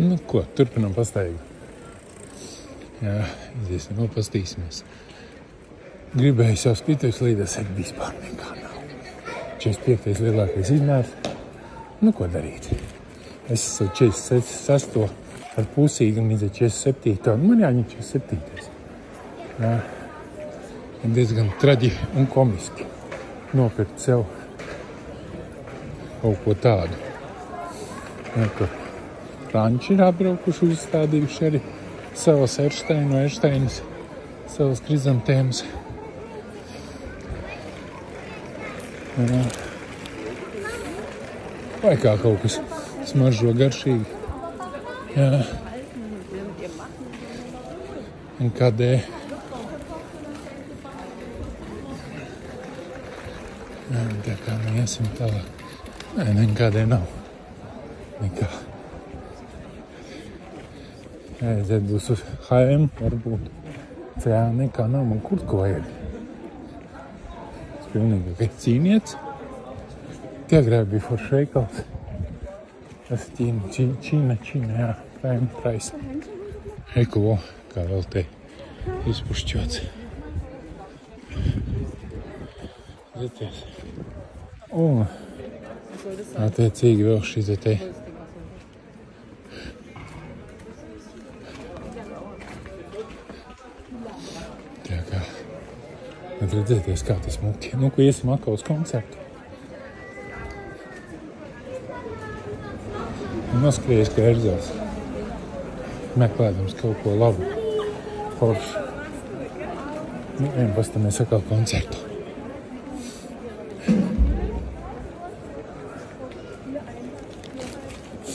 Nu, ko, turpinām pastaigu. Jā, iziesim, vēl pastīsimies. Gribēju jau skatīties līdzi, bet vispār nekā nav. 45. lielākais izmērs. Nu, ko darīt? Es esmu 46. ar pusīgu un līdz 47. Un man jāņem 47. Jā. Ir diezgan traģi un komiski nopirkt sev kaut ko tādu. Jā, kur Franči ir apbraukuši, uzstādījuši arī savas Ersteinu, Ersteinas, savas krizantēmas. Vai kā kaut kas smaržo garšīgi. Jā. Un kādēļ? Tā kā mēs iesim tālāk. Nē, nekādēļ nav. Nekā. Aiziet būs uz HM, varbūt. Jā, nekā nav man kur ko ir. Es pilnīgi kā cīniets. Tie agrāk bija forši veikals. Tas Ķīna, Ķīna, Ķīna, Ķīna, jā, prime price. Eko, kā vēl te izpušķots. Redziet. Un attiecīgi vēl šī te te. Tā kā. Tad redzēties, kā tas muki. Nu, ko iesim atkal uz koncertu. Noskries, ka erzās. Meklējams kaut ko labu. Foršu. Nu, ejam pastamies atkal koncertu.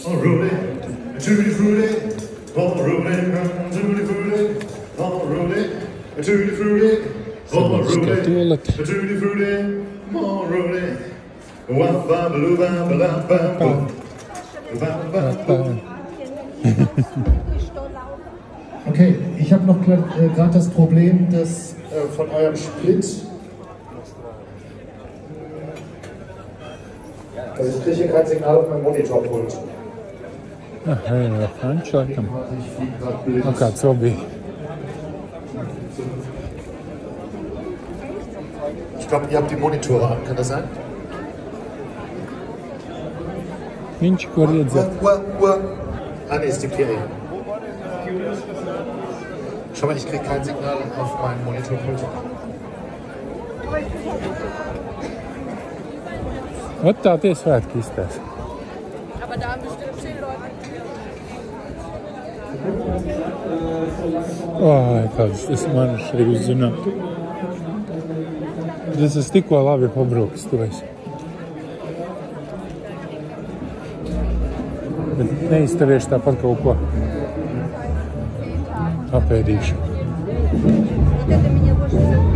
Rudy, tutti frutti, oh, Rudy, tutti frutti, oh, Rudy, tutti frutti, Skeptimal. Okay, ich habe noch äh, das Problem, dass äh, von eurem Split Also ich kriege kein Signal auf meinem Monitorpult. Ach, hey, anschalten. Oh Gott, so wie. Ich glaube, ihr habt die Monitore an, kann das sein? Minch Gorrienza. Ah, ne, ist die Piri. Schau mal, ich krieg kein Signal auf meinen Monitorpult. Was a das saját kis tesz. Aber da haben bestimmt zehn Leute. Oh, das ist meine schräge Sünde. Es esmu tikko labi pabrūks, tu esi. Bet neizturēšu tāpat kaut ko. Apēdīšu. Tagad viņa būs sūtīt.